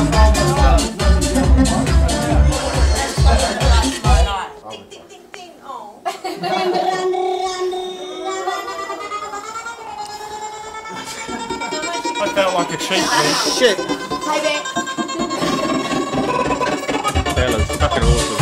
I felt like a cheat, Shit. Hi, Vic. That fucking awesome.